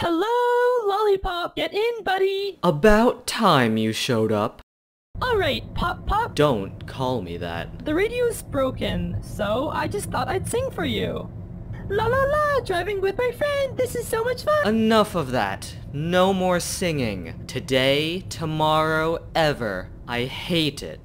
Hello, Lollipop. Get in, buddy. About time you showed up. Alright, Pop Pop. Don't call me that. The radio's broken, so I just thought I'd sing for you. La la la, driving with my friend. This is so much fun. Enough of that. No more singing. Today, tomorrow, ever. I hate it.